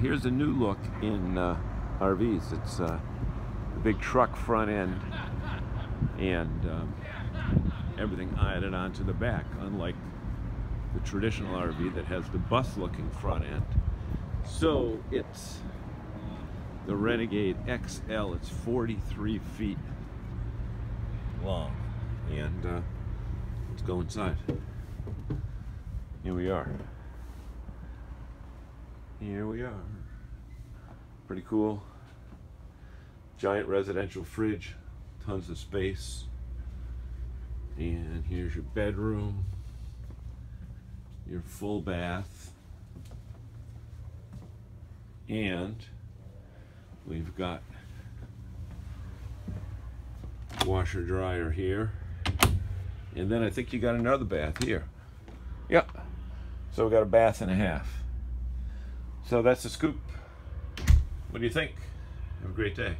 here's a new look in uh, RVs. It's uh, a big truck front end and um, everything added onto the back, unlike the traditional RV that has the bus-looking front end. So it's the Renegade XL. It's 43 feet long, and uh, let's go inside. Here we are. Here we are. Pretty cool. Giant residential fridge, tons of space. And here's your bedroom, your full bath, and we've got washer dryer here. And then I think you got another bath here. Yep. So we got a bath and a half. So that's the scoop. What do you think? Have a great day.